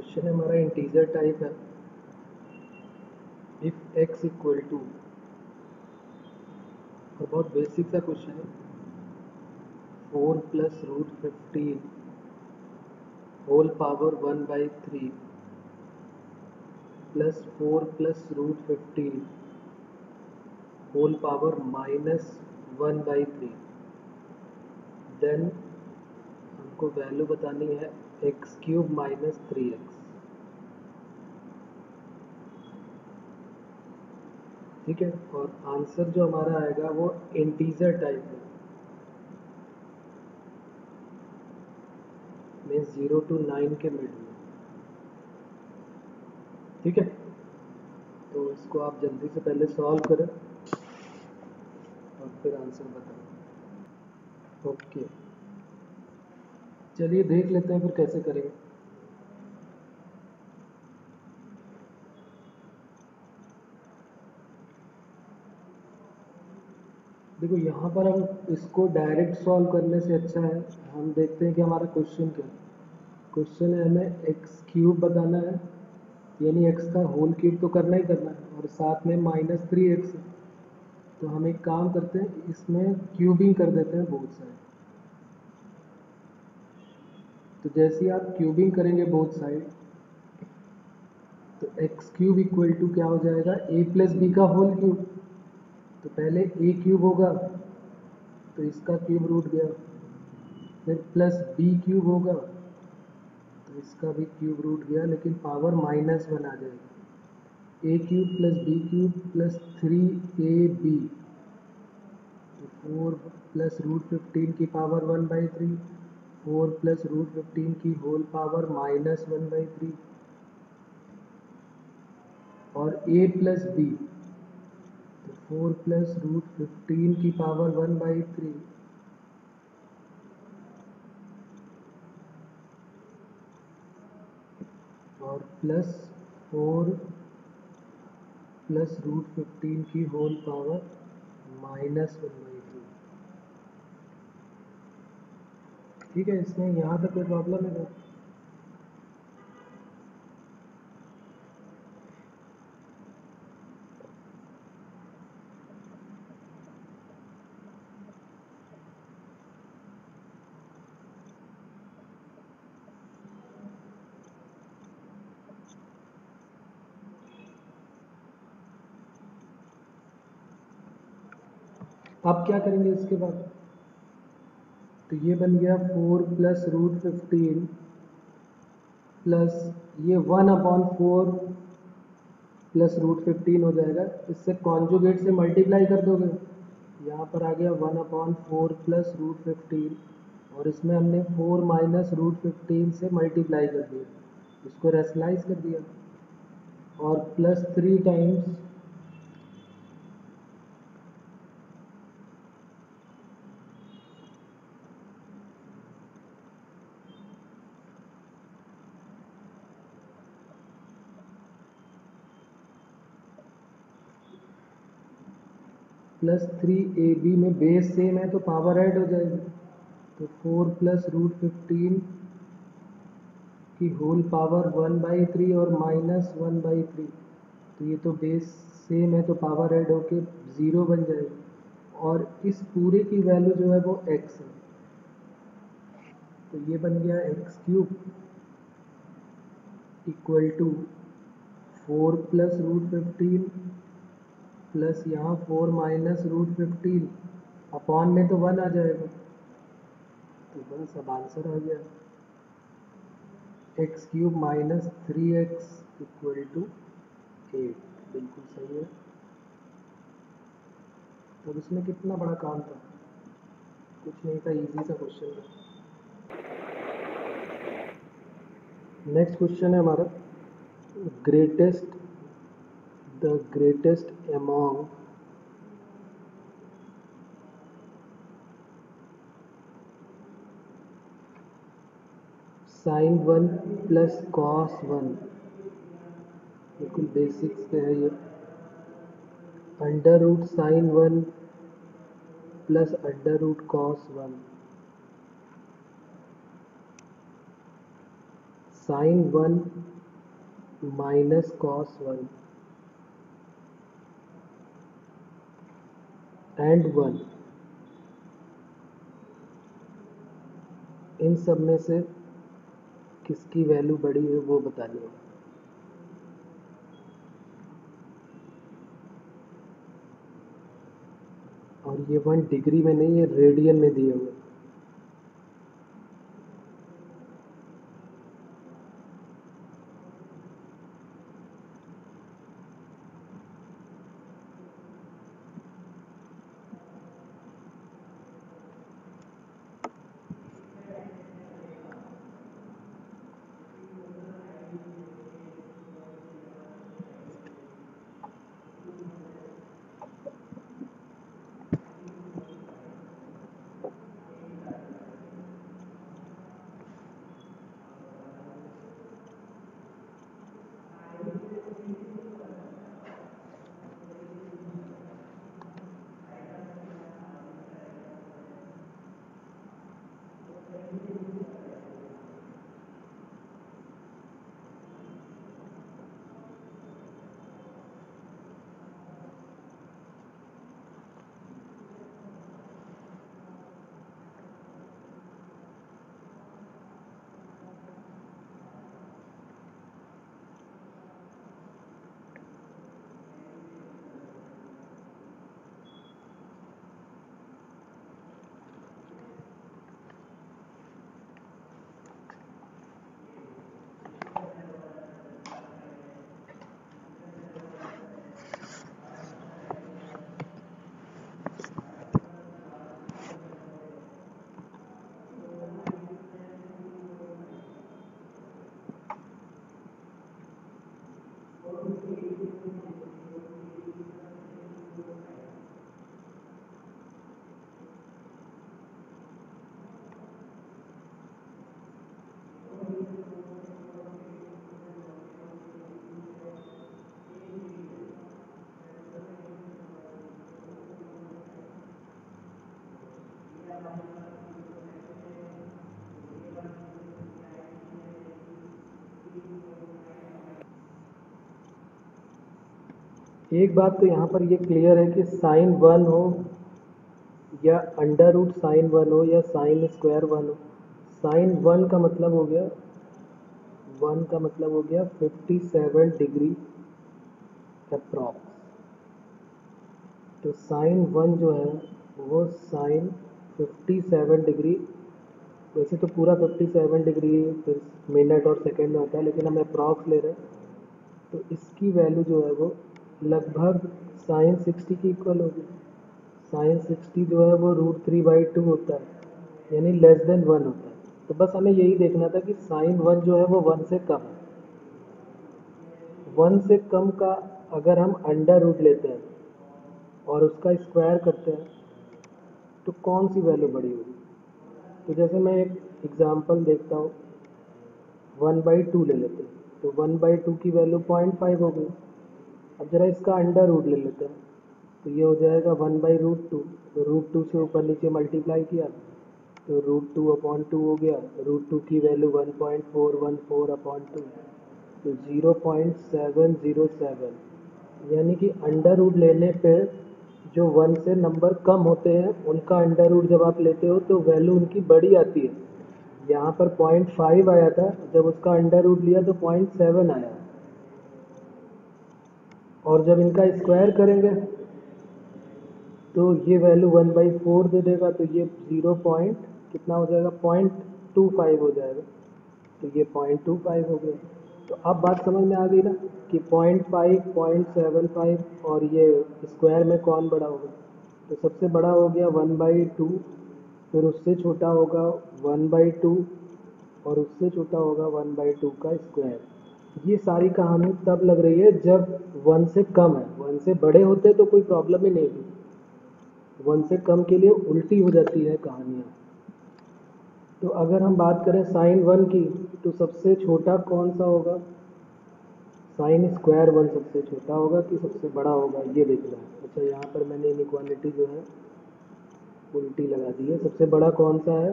Question है, हमारा integer type है। इफ़ एक्स इक्वल टू और बहुत बेसिक सा क्वेश्चन है। Four plus root fifteen whole power one by three plus four plus root fifteen whole power minus one by three then हमको value बतानी है x cube minus three x ठीक है? और आंसर जो हमारा आएगा वो इंटीजर टाइप है। मीन्स ज़ीरो टू नाइन के मिड में ठीक है? तो इसको आप जल्दी से पहले सॉल्व करें और फिर आंसर बताएँ। ओके चलिए देख लेते हैं फिर कैसे करेंगे। देखो, यहाँ पर हम इसको डायरेक्ट सॉल्व करने से अच्छा है। हम देखते हैं कि हमारा क्वेश्चन क्या है। क्वेश्चन है, हमें एक्स क्यूब बताना है। यानी एक्स का होल क्यूब तो करना ही करना है, और साथ में माइनस थ्री एक्स तो हम एक काम करते हैं, इसमें क्यूबिंग कर देते हैं बहुत साइड तो जैसे आप क्यूबिंग करेंगे बोथ साइड तो एक्स क्यूब इक्वल टू क्या हो जाएगा? ए प्लस बी का होल क्यूब तो पहले ए क्यूब होगा तो इसका क्यूब रूट गया। फिर प्लस बी क्यूब होगा तो इसका भी क्यूब रूट गया, लेकिन पावर माइनस वन आ जाएगी। A cube plus b cube plus three a b तो फोर प्लस रूट फिफ्टीन की power one by three four plus root fifteen की whole power minus one by three और a plus b तो four plus root fifteen की power one by three. और plus four plus root fifteen की whole power minus one by three ठीक है इसमें यहाँ तक कोई प्रॉब्लम है अब क्या करेंगे इसके बाद? तो ये बन गया four plus root fifteen plus ये one upon four plus root fifteen हो जाएगा। इससे कॉन्जुगेट से मल्टीप्लाई कर दोगे। यहाँ पर आ गया one upon four plus root fifteen और इसमें हमने फोर माइनस रूट फिफ्टीन से मल्टीप्लाई कर दिया। इसको रेसलाइज कर दिया। और plus three times plus three a b में बेस सेम है तो पावर ऐड हो जाएगी। तो फोर प्लस रूट फिफ्टीन की whole power one by three और माइनस वन बाई थ्री तो ये तो बेस सेम है तो पावर ऐड होके ज़ीरो बन जाएगी। और इस पूरे की वैल्यू जो है वो एक्स है। तो ये बन गया x cube equal to four plus root fifteen plus यहाँ four minus root fifteen upon में तो वन आ जाएगा। तो बस अब आंसर आ गया। X cube minus three x equal to eight बिल्कुल सही है। तो इसमें कितना बड़ा काम था? कुछ नहीं था इजी सा क्वेश्चन था। नेक्स्ट क्वेश्चन है हमारा। Greatest the greatest among sine one plus cos one बिल्कुल बेसिक्स पे है ये under root sine one plus under root cos one sine one minus cos one and one इन सब में से किसकी वैल्यू बड़ी है वो बतानी है। और ये वन डिग्री में नहीं है रेडियन में दिए हुए एक बात तो यहाँ पर ये क्लियर है कि साइन वन हो या अंडर रूट साइन वन हो या साइन स्क्वायर वन हो। साइन वन का मतलब हो गया वन का मतलब हो गया फिफ्टी सेवन डिग्री अप्रॉक्स तो साइन वन जो है, वो साइन फिफ्टी सेवन डिग्री वैसे तो पूरा फिफ्टी सेवन डिग्री फिर मिनट और सेकेंड में होता है, लेकिन हम अप्रॉक्स ले रहे हैं। तो इसकी वैल्यू जो है वो लगभग साइन सिक्सटी की इक्वल होगी। साइन सिक्सटी जो है वो रूट थ्री बाई टू होता है, यानी लेस देन वन होता है। तो बस हमें यही देखना था कि साइन वन जो है वो वन से कम है। वन से कम का अगर हम अंडर रूट लेते हैं और उसका स्क्वायर करते हैं तो कौन सी वैल्यू बड़ी होगी? तो जैसे मैं एक एग्जांपल देखता हूँ वन बाई टू ले लेते हैं। तो वन बाई टू की वैल्यू पॉइंट फाइव हो गई। अब ज़रा इसका अंडर रूट ले लेते हैं। तो ये हो जाएगा वन बाई रूट टू तो रूट टू से ऊपर नीचे मल्टीप्लाई किया तो रूट टू अपॉन टू हो गया. रूट टू की value one point four one four upon two तो zero point seven zero seven यानी कि अंडर रूट लेने पे जो वन से नंबर कम होते हैं, उनका अंडर रूट जब आप लेते हो तो वैल्यू उनकी बड़ी आती है। यहाँ पर पॉइंट फाइव आया था, जब उसका अंडर रूट लिया तो पॉइंट सेवन आया। और जब इनका स्क्वायर करेंगे तो ये वैल्यू वन बाई फोर दे देगा तो ये ज़ीरो पॉइंट कितना हो जाएगा? पॉइंट टू फाइव हो जाएगा। तो ये पॉइंट टू फाइव हो गया। तो अब बात समझ में आ गई ना कि point five point seven five और ये स्क्वायर में कौन बड़ा होगा? तो सबसे बड़ा हो गया वन बाई टू फिर उससे छोटा होगा वन बाई टू और उससे छोटा होगा वन बाई टू का स्क्वायर ये सारी कहानी तब लग रही है जब वन से कम है। वन से बड़े होते तो कोई प्रॉब्लम ही नहीं थी वन से कम के लिए उल्टी हो जाती है कहानियाँ। तो अगर हम बात करें साइन वन की तो सबसे छोटा कौन सा होगा? साइन स्क्वायर वन सबसे छोटा होगा कि सबसे बड़ा होगा? ये देखना है। अच्छा यहाँ पर मैंने इनक्वालिटी जो है, उल्टी लगा दी है। सबसे बड़ा कौन सा है?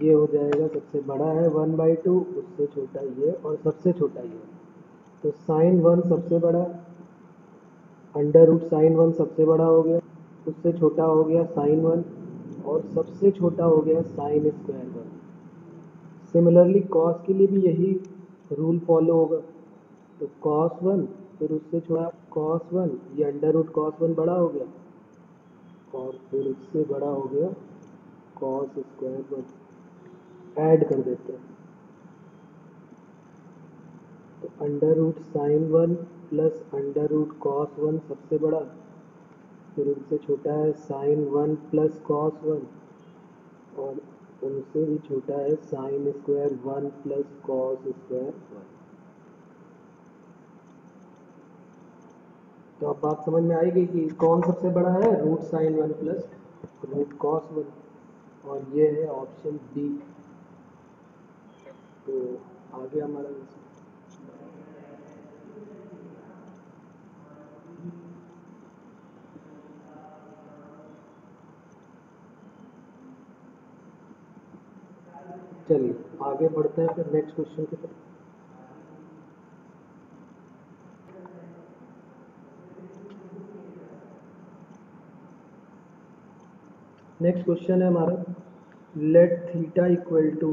ये हो जाएगा सबसे बड़ा है वन बाई टू, उससे छोटा ये और सबसे छोटा ये। तो साइन वन सबसे बड़ा, अंडर रूट साइन वन सबसे बड़ा हो गया, उससे छोटा हो गया साइन वन और सबसे छोटा हो गया sine square one. Similarly cos के लिए भी यही रूल फॉलो होगा। तो कॉस वन, फिर उससे छोटा कॉस वन, ये अंडर रूट कॉस वन बड़ा हो गया। और फिर उससे बड़ा हो गया कॉस स्क्वायर वन। ऐड कर देते हैं। तो under root sine one plus under root cos one सबसे बड़ा। फिर उनसे छोटा है sine one plus cos one और उनसे भी छोटा है sine square one plus cos square one तो अब बात समझ में आएगी कि कौन सबसे बड़ा है? Root sine one plus root cos one और ये है ऑप्शन बी तो आगे हमारा चलिए, आगे बढ़ते हैं फिर नेक्स्ट क्वेश्चन की तरफ़। नेक्स्ट क्वेश्चन है हमारा let theta equal to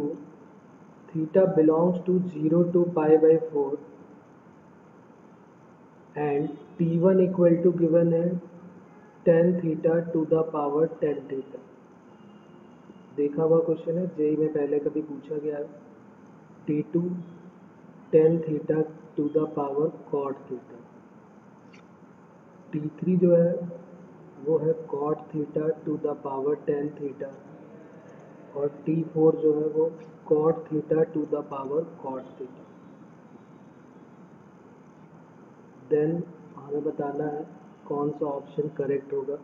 belongs to zero to pi by four and t one equal to given है tan theta to the power tan theta देखा हुआ क्वेश्चन है जेई में पहले कभी पूछा गया है। T two tan theta to the power cot theta t three जो है, वो है cot theta to the power tan theta और टी फोर जो है, वो cot theta to the power cot theta. Then हमें बताना है कौन सा ऑप्शन करेक्ट होगा।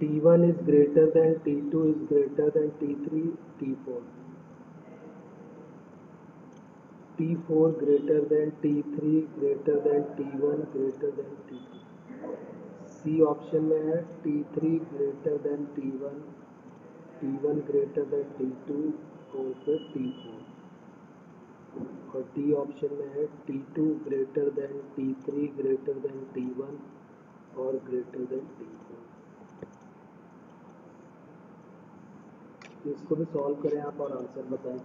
T1 one is greater than t two is greater than t three t four t four greater than t three greater than t one greater than t three c option में है t three greater than t one t one greater than t two और फिर T4 और D option में है T2 greater than T3 greater than T1 और greater than T4 इसको भी सॉल्व करें आप और आंसर बताएँ।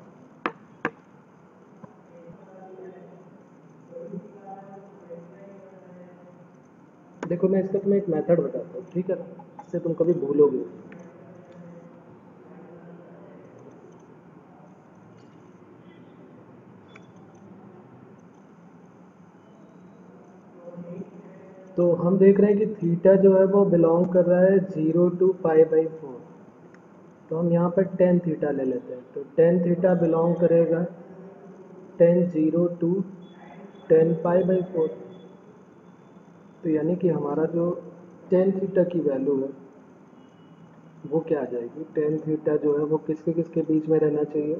देखो, मैं इसका तुम्हें एक मेथड बताता हूँ, ठीक है इससे तुम कभी भूलोगे तो हम देख रहे हैं कि थीटा जो है वो बिलोंग कर रहा है zero to pi by four. तो हम यहाँ पर टेन थीटा ले लेते हैं। तो टेन थीटा बिलोंग करेगा। Tan zero to, tan pi by four. तो यानी कि हमारा जो टेन थीटा की वैल्यू है, वो क्या आ जाएगी? टेन थीटा जो है वो किसके किसके बीच में रहना चाहिए?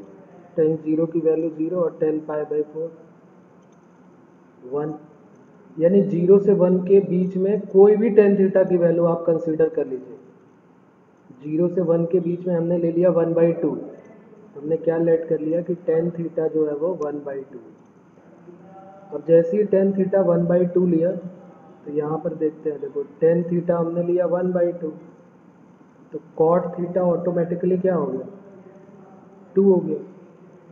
टेन ज़ीरो की वैल्यू ज़ीरो और tan pi by four. One. यानी ज़ीरो से वन के बीच में कोई भी टेन थीटा की वैल्यू आप कंसीडर कर लीजिए। ज़ीरो से वन के बीच में हमने ले लिया वन बाई टू हमने क्या लेट कर लिया कि टेन थीटा जो है वो वन बाई टू अब जैसे ही tan theta one by two लिया तो यहाँ पर देखते हैं, देखो टेन थीटा हमने लिया वन बाई टू तो कॉट थीटा ऑटोमेटिकली क्या हो गया? टू हो गया।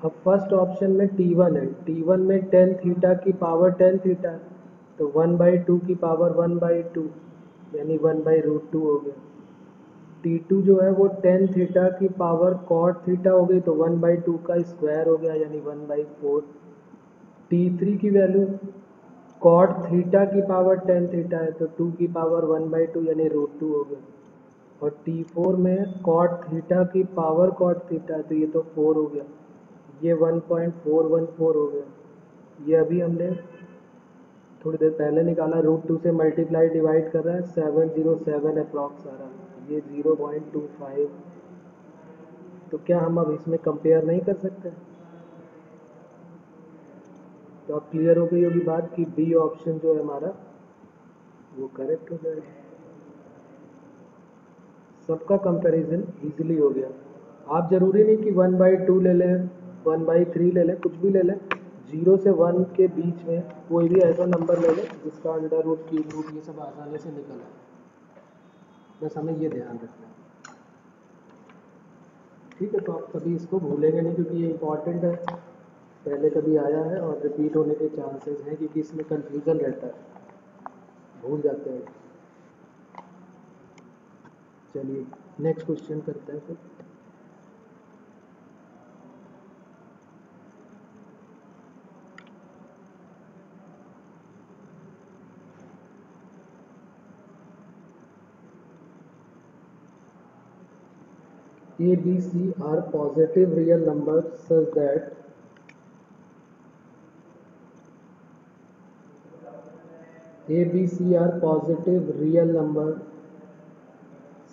अब फ़र्स्ट ऑप्शन में टी वन है। टी वन में टेन थीटा की पावर टेन थीटा है। तो वन बाई टू की पावर वन बाई टू, यानी वन बाई रूट टू हो गया। टी टू जो है वो टेन थीटा की पावर कॉट थीटा हो गई तो वन बाई टू का स्क्वायर हो गया, यानी one by four. T three की वैल्यू, कॉट थीटा की पावर टेन थीटा है तो टू की पावर वन बाई टू, यानी रूट टू हो गया। और टी फोर में कॉट थीटा की पावर कॉट थीटा है तो ये तो फोर हो गया। ये one point four one four हो गया। ये अभी हमने थोड़ी देर पहले निकाला रूट टू से मल्टीप्लाई डिवाइड कर रहा है सेवन ज़ीरो सेवन अप्रॉक्स आ रहा है। ये ज़ीरो पॉइंट टू फाइव तो क्या हम अब इसमें कंपेयर नहीं कर सकते? तो अब क्लियर हो गई होगी बात कि बी ऑप्शन जो है हमारा, वो करेक्ट हो जाएगा सबका कंपैरिजन इजीली हो गया। आप ज़रूरी नहीं कि वन बाई टू ले लें वन बाई थ्री ले लें, कुछ भी ले लें। ज़ीरो से वन के बीच में कोई भी ऐसा नंबर ले लें जिसका अंडर रूट की रूट ये सब आसानी से निकल आए। बस हमें ये ध्यान रखना है। ठीक है तो आप कभी इसको भूलेंगे नहीं क्योंकि ये इंपॉर्टेंट है। पहले कभी आया है और रिपीट होने के चांसेस हैं क्योंकि इसमें कंफ्यूजन रहता है। भूल जाते हैं। चलिए नेक्स्ट क्वेश्चन करते हैं फिर। A, B, C are positive real numbers such that A, B, C are positive real numbers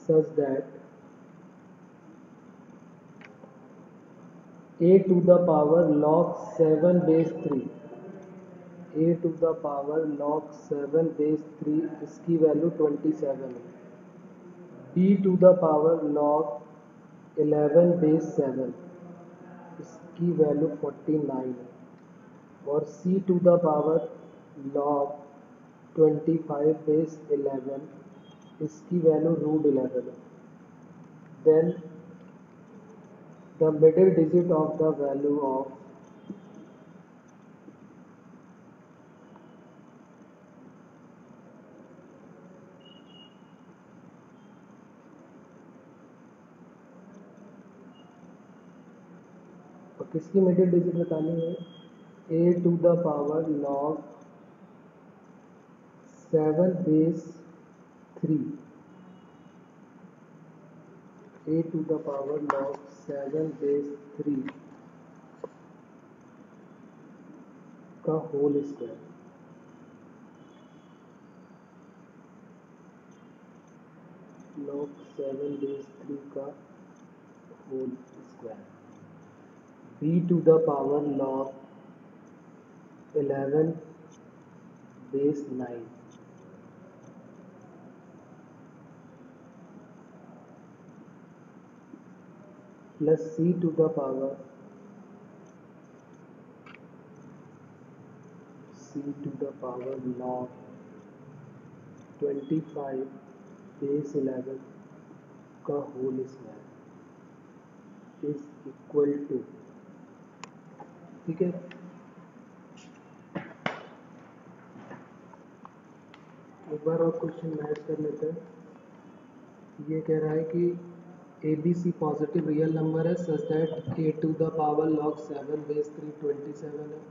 such that a to the power log 7 base 3 a to the power log 7 base 3 इसकी value 27 है b to the power log 11 base 7 इसकी value 49 है। और c to the power log 25 base 11 इसकी value root eleven है। Then the middle digit of the value of किसकी middle digit बतानी है? A to the power log seven base three a to the power log seven base three का whole square log seven base three का whole square b to the power log 11 base 9 plus c to the power c to the power log 25 base 11 का whole square is equal to ठीक है। एक बार और question match कर लेते हैं। ये कह रहा है कि a b c positive real number है such that a to the power log seven base three twenty seven है।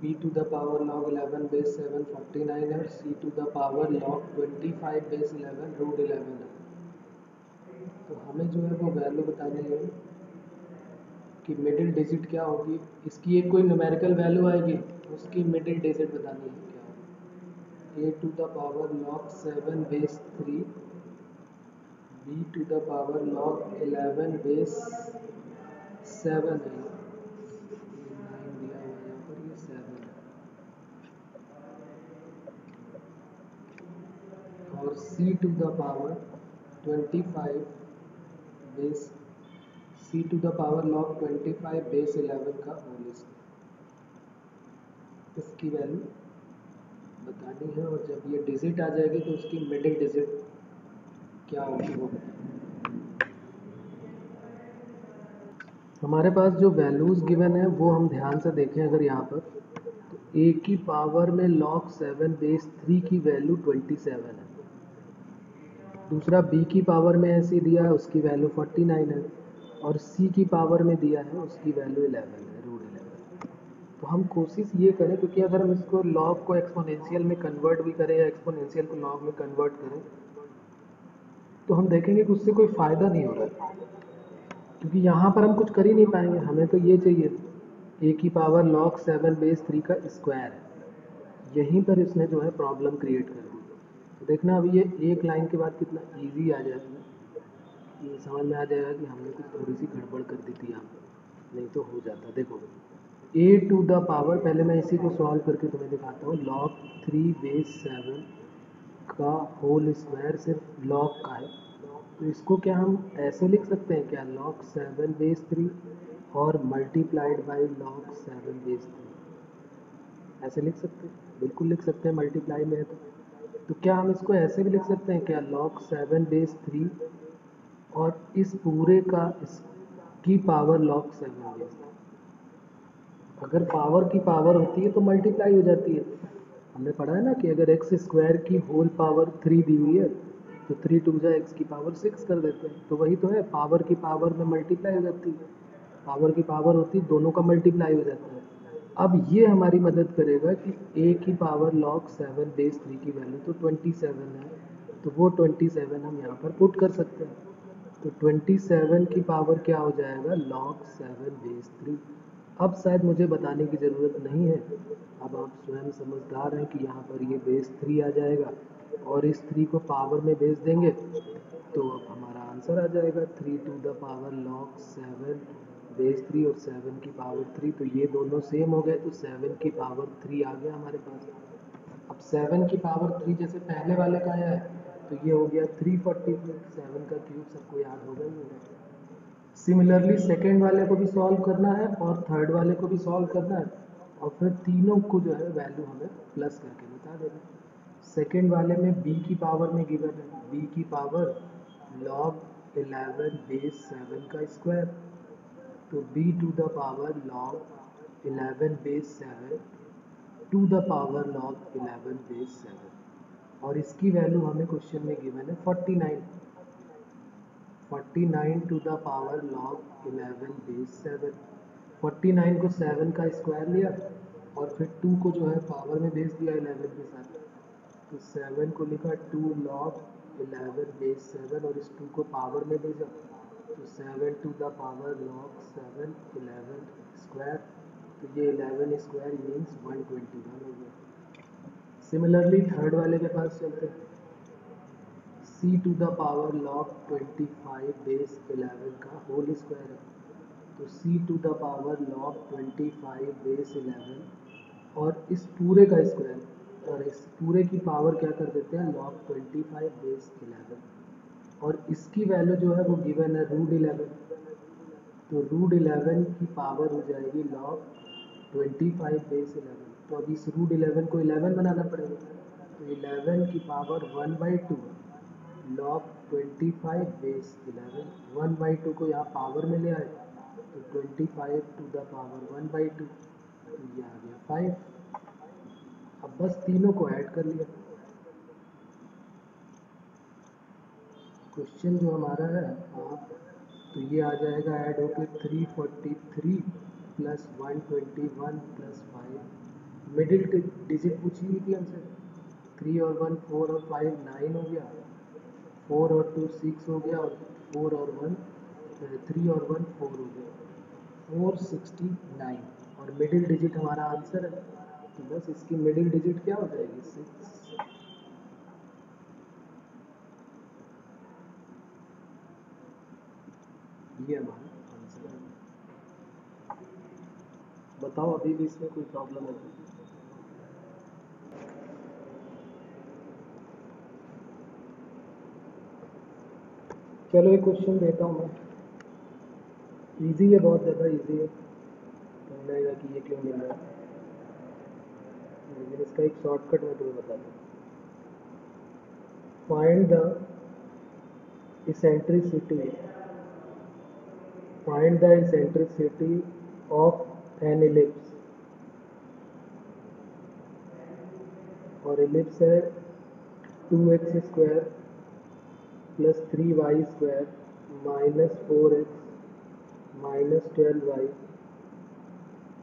B to the power log eleven base seven forty nine है, और c to the power log twenty five base eleven root eleven है। तो हमें जो है वो value बतानी है। कि मिडिल डिजिट क्या होगी? इसकी एक कोई न्यूमेरिकल वैल्यू आएगी, उसकी मिडिल डिजिट बतानी है क्या? A to the power log seven base three b to the power log eleven base seven है। और c to the power twenty five base c to the power log twenty five base eleven का whole इसकी value बतानी है और जब ये digit आ जाएगी तो उसकी मिडिल डिजिट क्या होगी वो। हमारे पास जो वैल्यूज़ गिवन है, वो हम ध्यान से देखें अगर यहाँ पर। तो ए की पावर में लॉग सेवन बेस थ्री की वैल्यू ट्वेंटी सेवन है। दूसरा बी की पावर में ऐसी दिया है, उसकी वैल्यू फोर्टी नाइन है। और सी की पावर में दिया है, उसकी वैल्यू इलेवन है रूट इलेवन तो हम कोशिश ये करें, क्योंकि अगर हम इसको लॉग को एक्सपोनेंशियल में कन्वर्ट भी करें या एक्सपोनेंशियल को लॉग में कन्वर्ट करें तो हम देखेंगे कि उससे कोई फ़ायदा नहीं हो रहा है। क्योंकि यहाँ पर हम कुछ कर ही नहीं पाएँगे। हमें तो ये चाहिए ए की power log seven base three का स्क्वायर है। यहीं पर इसने जो है प्रॉब्लम क्रिएट कर दी। तो देखना अभी ये एक लाइन के बाद कितना इजी आ जाएगा ये समझ में आ जाएगा कि हमने कुछ थोड़ी सी गड़बड़ कर दी थी यहाँ नहीं तो हो जाता। देखो ए टू द पावर पहले मैं इसी को सॉल्व करके तुम्हें दिखाता हूँ। लॉग थ्री बेस सेवन का होल स्क्वायर सिर्फ़ लॉग का है। तो इसको क्या हम ऐसे लिख सकते हैं क्या? लॉग सेवन बेस थ्री और multiplied by log seven base three ऐसे लिख सकते हैं? बिल्कुल लिख सकते हैं मल्टीप्लाई में है तो। तो क्या हम इसको ऐसे भी लिख सकते हैं क्या? लॉग सेवन बेस थ्री और इस पूरे का इसकी पावर लॉग सेवन बेस अगर पावर की पावर होती है तो मल्टीप्लाई हो जाती है। हमने पढ़ा है ना कि अगर एक्स स्क्वायर की होल पावर थ्री दी हुई है तो थ्री टू जा एक्स की पावर सिक्स कर देते हैं। तो वही तो है पावर की पावर में मल्टीप्लाई हो जाती है। पावर की पावर होती है दोनों का मल्टीप्लाई हो जाता है। अब ये हमारी मदद करेगा कि ए की power log seven base three की वैल्यू तो ट्वेंटी सेवन है। तो वो ट्वेंटी सेवन हम यहाँ पर पुट कर सकते हैं। तो ट्वेंटी सेवन की पावर क्या हो जाएगा? लॉग सेवन बेस थ्री अब शायद मुझे बताने की ज़रूरत नहीं है। अब आप स्वयं समझदार हैं कि यहाँ पर ये बेस थ्री आ जाएगा और इस थ्री को पावर में बेच देंगे। तो अब हमारा आंसर आ जाएगा three to the power log seven base three और सेवन की पावर थ्री तो ये दोनों सेम हो गए तो सेवन की पावर थ्री आ गया हमारे पास। अब सेवन की पावर थ्री जैसे पहले वाले का आया है तो ये हो गया थ्री फोर्टी सेवन का क्यूब सबको याद होगा होगा सिमिलरली सेकेंड वाले को भी सॉल्व करना है और थर्ड वाले को भी सॉल्व करना है। और फिर तीनों को जो है वैल्यू हमें प्लस करके बता देना सेकेंड वाले में b की पावर में गिवन है। B की power log eleven base seven का स्क्वायर तो b to the power log 11 base 7 to the power log 11 base 7 और इसकी वैल्यू हमें क्वेश्चन में गिवन है 49 49 to the power log 11 base 7 49 को 7 का स्क्वायर लिया और फिर 2 को जो है पावर में भेज दिया 11 के साथ. तो 7 को लिखा 2 log 11 बेस 7 और इस 2 को पावर में भेजा. तो seven to the power log seven eleven square तो ये eleven square means one twenty one हो गया. सिमिलरली थर्ड वाले के पास चलते c to the power log twenty five base eleven का होल स्क्वायर है। तो c to the power log twenty five base eleven और इस पूरे का स्क्वायर और इस पूरे की पावर क्या कर देते हैं? Log twenty five base eleven और इसकी वैल्यू जो है वो गिवन है रूट इलेवन तो रूट इलेवन की पावर हो जाएगी log twenty five base eleven तो अभी इस रूट इलेवन को इलेवन बनाना पड़ेगा। तो इलेवन की power one by two log twenty five base eleven one by two को यहाँ पावर में ले आए तो twenty five to the power one by two तो ये आ गया फाइव अब बस तीनों को ऐड कर लिया। क्वेश्चन जो हमारा है, आप तो ये आ जाएगा ऐड होकर three forty three plus one twenty one plus middle digit पूछी हुई थी हमसे थ्री और वन फोर और फाइव नाइन हो गया। फोर और टू सिक्स हो गया। और फोर और वन थ्री और वन फोर हो गया। फोर सिक्सटी नाइन और मिडिल डिजिट हमारा आंसर है। तो बस इसकी मिडिल डिजिट क्या हो जाएगी? सिक्स ये हमारा आंसर है। बताओ, अभी भी इसमें कोई प्रॉब्लम है? चलो एक क्वेश्चन देता हूँ मैं। इजी है, बहुत ज़्यादा इजी है। लगेगा कि ये क्यों मिल रहा है? लेकिन इसका एक शॉर्टकट मैं तुम्हें बता दूँ। Find the eccentricity find the eccentricity of an ellipse. और ellipse है 2x square plus three y square minus four x minus twelve y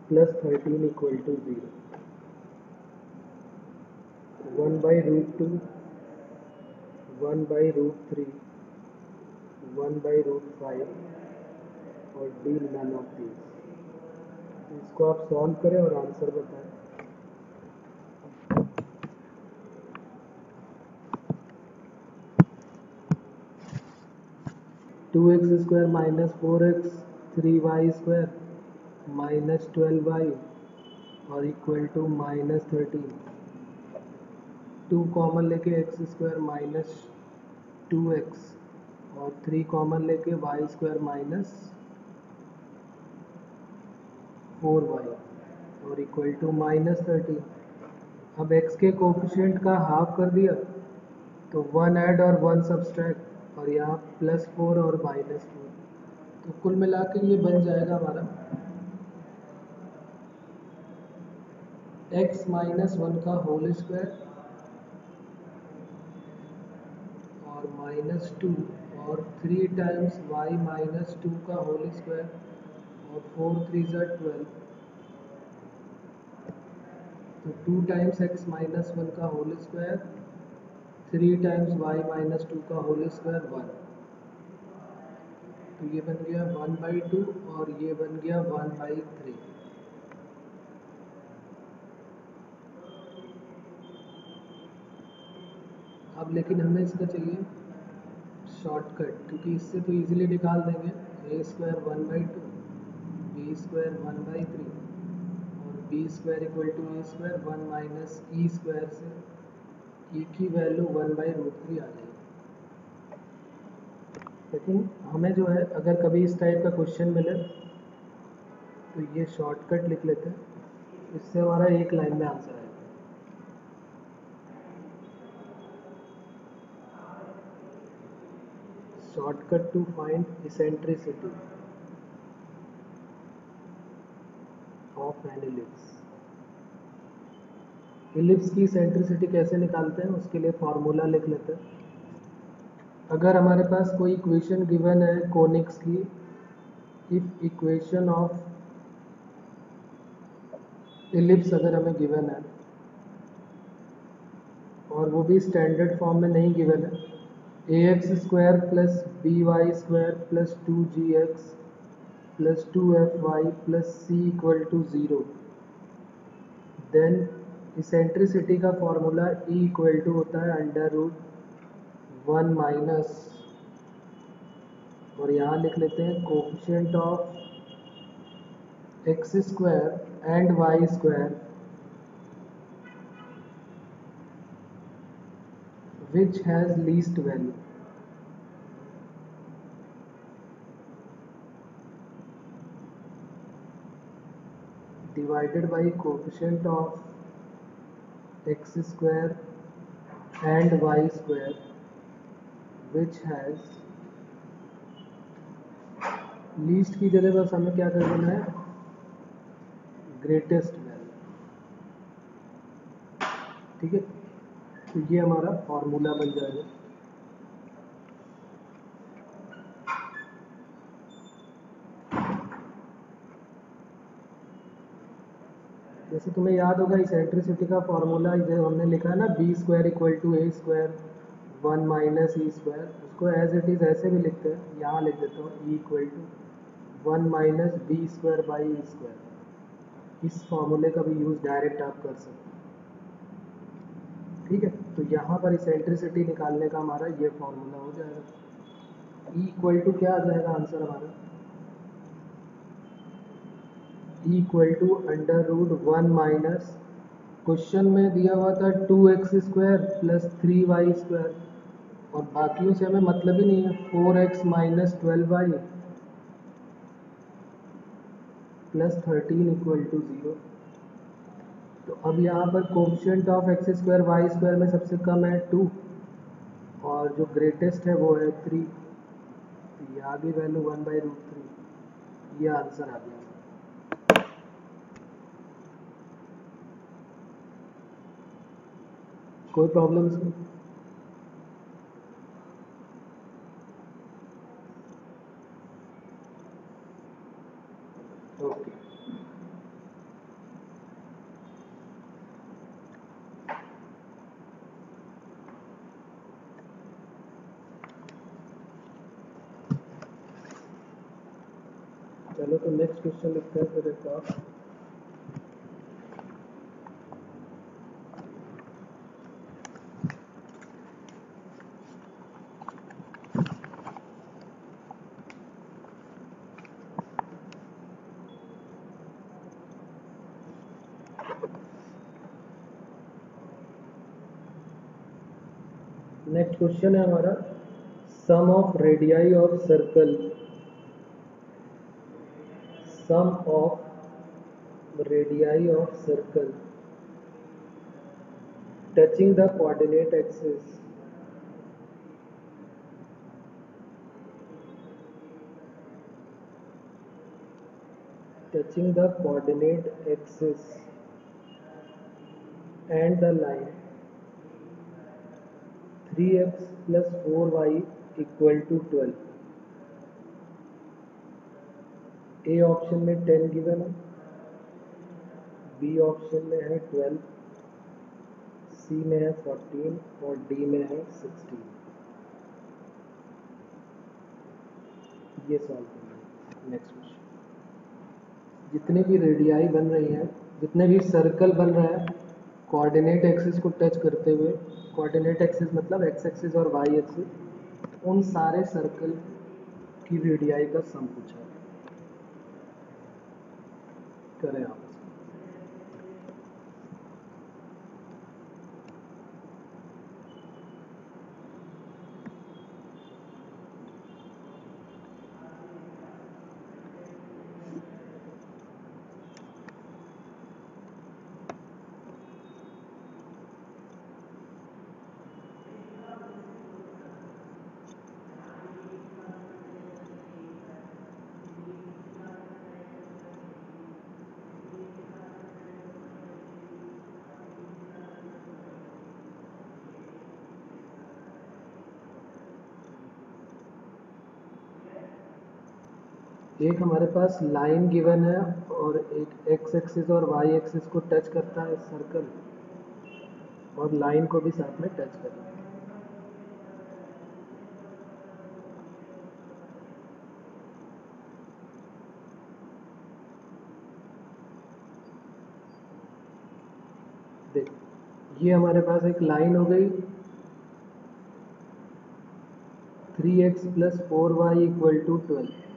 plus thirteen equal to zero one by root two one by root three one by root five और D none of these इसको आप solve करें और answer बताएँ। Two x square minus four x, three y square minus twelve y और equal to minus thirteen. Two common लेके x square minus two x और three common लेके y square minus four y और equal to minus thirteen. अब x के coefficient का half कर दिया तो वन ऐड और वन सब्सट्रैक्ट। और यहाँ प्लस फोर और माइनस फोर तो कुल मिला के ये बन जाएगा हमारा एक्स माइनस वन का होल स्क्वायर और माइनस टू और three times y minus two का होल स्क्वायर और फोर थ्री ज़ा ट्वेल्व तो two times x minus one का whole square three times y minus two का होल स्क्वायर वन तो ये बन गया वन बाई टू और ये बन गया वन बाई थ्री अब लेकिन हमें इसका चाहिए शॉर्टकट क्योंकि इससे तो इजीली निकाल देंगे. A square one by two b square one by three और b square equal to a square one minus e square से ई की value one by root three आ जाएगी। लेकिन हमें जो है, अगर कभी इस टाइप का क्वेश्चन मिले तो ये शॉर्टकट लिख लेते हैं। इससे हमारा एक लाइन में आंसर आएगा। Shortcut to find eccentricity of ellipse ellipse की सेंट्रिसिटी कैसे निकालते हैं, उसके लिए फॉर्मूला लिख लेते हैं। अगर हमारे पास कोई इक्वेशन गिवन है कोनिक्स की इफ़ इक्वेशन ऑफ़ इलिप्स अगर हमें गिवन है, और वो भी स्टैंडर्ड फॉर्म में नहीं गिवन है a x square plus b y square plus two g x plus two f y plus c equal to zero then eccentricity का फॉर्मूला ई इक्वल टू होता है अंडर रूट वन माइनस और यहाँ लिख लेते हैं coefficient of x square and y square which has least value divided by coefficient of x square and y square, which has least की जगह बस हमें क्या कर देना है? ग्रेटेस्ट वैल्यू ठीक है? तो ये हमारा फॉर्मूला बन जाएगा। जैसे तुम्हें याद होगा इसेंट्रिसिटी का फॉर्मूला जो हमने लिखा है ना b square equal to a square one minus e square उसको एज इट इज़ ऐसे भी लिखते हैं, यहाँ लिख देता हूँ e equal to one minus b square by e square इस फॉर्मूले का भी यूज़ डायरेक्ट आप कर सकते हैं। ठीक है? तो यहाँ पर इसेंट्रिसिटी निकालने का हमारा ये फॉर्मूला हो जाएगा। ई इक्वल टू क्या आ जाएगा? आंसर हमारा equal to under root one minus question में दिया हुआ था two x square plus three y square और बाकियों से हमें मतलब ही नहीं है four x minus twelve y plus thirteen equal to zero तो अब यहाँ पर coefficient of x square y square में सबसे कम है टू और जो ग्रेटेस्ट है वो है थ्री तो ये आगे value one by root three ये आंसर आ गया। कोई प्रॉब्लम्स नहीं चलो तो नेक्स्ट क्वेश्चन लिखते हैं फिर एक और नेक्स्ट क्वेश्चन है हमारा sum of radii of circle sum of radii of circle touching the coordinate axis touching the coordinate axis and the line 3x plus 4y equal to 12 A option में 10 given है. B option में है 12 सी में है 14 और D में है 16 ये सॉल्व करना नेक्स्ट क्वेश्चन जितने भी रेडियाई बन रही हैं, जितने भी सर्कल बन रहे हैं कोऑर्डिनेट एक्सिस को टच करते हुए कोऑर्डिनेट एक्सिस मतलब एक्स एक्सिस और वाई एक्सिस उन सारे सर्कल की वीडीआई का सम पूछा। करें आप। एक हमारे पास लाइन गिवन है और एक एक्स एक्सिस और वाई एक्सिस को टच करता है सर्कल और लाइन को भी साथ में टच करता है। ये हमारे पास एक लाइन हो गई। Three x plus four y equal to twelve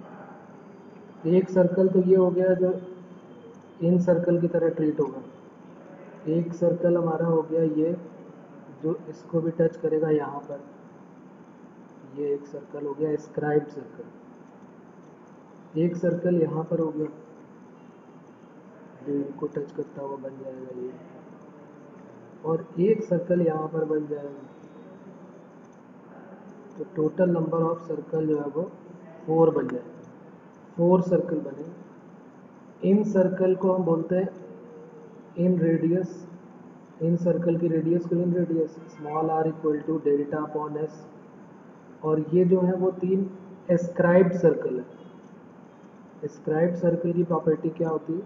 एक सर्कल तो ये हो गया जो इन सर्कल की तरह ट्रीट होगा। एक सर्कल हमारा हो गया ये, जो इसको भी टच करेगा यहाँ पर। ये एक सर्कल हो गया स्क्राइब सर्कल एक सर्कल यहाँ पर हो गया। जो इनको टच करता हुआ बन जाएगा ये। और एक सर्कल यहाँ पर बन जाएगा। तो टोटल नंबर ऑफ़ सर्कल जो है वो फोर बन जाएगा। फोर सर्कल बने। इन सर्कल को हम बोलते हैं इन रेडियस। इन सर्कल की रेडियस को inradius. Small R equal to delta upon S. और ये जो है वो तीन एस्क्राइब सर्कल है। एस्क्राइब सर्कल की प्रॉपर्टी क्या होती है?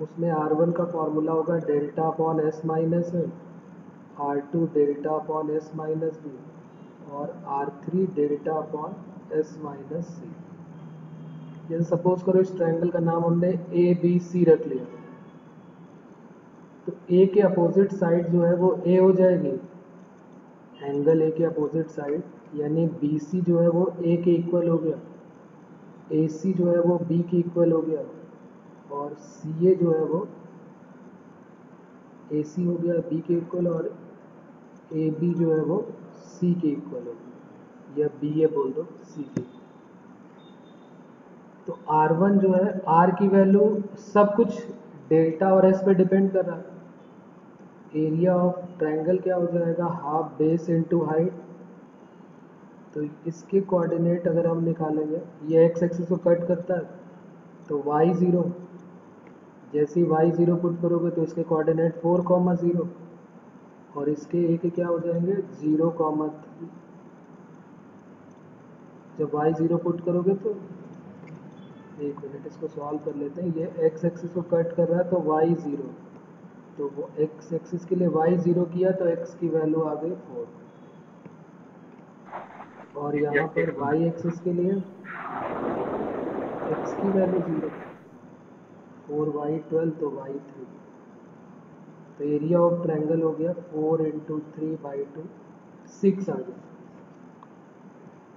उसमें आर वन का फॉर्मूला होगा delta upon s minus r two delta upon s minus b, और r three delta upon s minus c. जैसे सपोज़ करो इस ट्रायंगल का नाम हमने ए बी सी रख लिया। तो ए के अपोजिट साइड जो है वो ए हो जाएगी। एंगल ए के अपोजिट साइड यानी बी सी जो है वो ए के इक्वल हो गया। ए सी जो है वो बी के इक्वल हो गया। और सी ए जो है वो ए सी हो गया बी के इक्वल और ए बी जो है वो सी के इक्वल हो गया। या बी ए बोल दो सी के तो R1 जो है, R की वैल्यू सब कुछ डेल्टा और एस पे डिपेंड कर रहा है। एरिया ऑफ़ ट्रायंगल क्या हो जाएगा? हाफ़ बेस इनटू हाइट तो इसके कोऑर्डिनेट अगर हम निकालेंगे, ये एक्स एक्सिस को कट करता है तो वाई ज़ीरो जैसे ही वाई ज़ीरो पुट करोगे तो इसके कोऑर्डिनेट फोर कॉमा ज़ीरो और इसके ए के क्या हो जाएँगे? ज़ीरो कॉमा थ्री जब वाई ज़ीरो पुट करोगे तो एक मिनट इसको सॉल्व कर लेते हैं। ये एक्स एक्सिस को कट कर रहा है तो वाई ज़ीरो तो वो एक्स एक्सिस के लिए वाई ज़ीरो किया तो एक्स की वैल्यू आ गई फोर और यहाँ पर वाई एक्सिस के लिए एक्स की value zero four y twelve तो वाई थ्री तो एरिया ऑफ़ ट्रायंगल हो गया four into three by two six आ गया।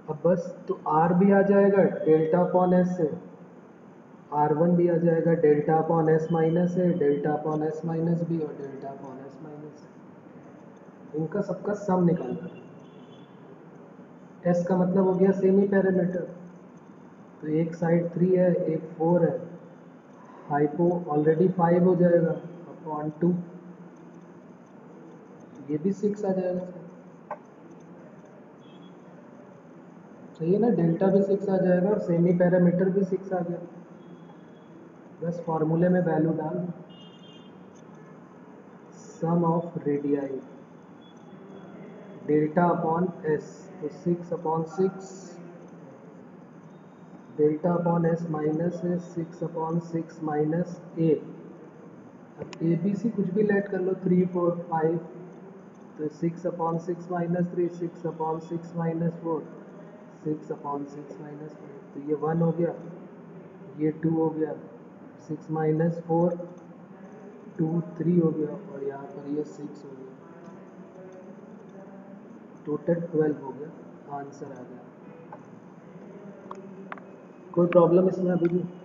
अब बस तो आर भी आ जाएगा डेल्टा अपॉन एस से आर वन भी आ जाएगा, डेल्टा अपॉन एस माइनस है डेल्टा अपॉन एस माइनस भी और डेल्टा अपॉन एस माइनस इनका सबका सम निकालना है। एस का मतलब हो गया सेमी पैरामीटर तो एक साइड थ्री है, एक फोर है। हाइपो ऑलरेडी फाइव हो जाएगा अपॉन टू ये भी सिक्स आ जाएगा। सही है ना डेल्टा भी सिक्स आ जाएगा और सेमी पैरामीटर भी सिक्स आ गया। बस फॉर्मूले में वैल्यू डाल। Sum of radii delta upon s तो six upon six delta upon s minus है six upon six minus a अब ए बी सी कुछ भी लेट कर लो थ्री फोर फाइव तो six upon six minus three six upon six minus four six upon six minus four तो ये one हो गया, ये टू हो गया। Six minus four, two three हो गया और यहाँ पर ये सिक्स हो गया। टोटल ट्वेल्व हो गया। आंसर आ गया। कोई प्रॉब्लम इसमें अभी भी?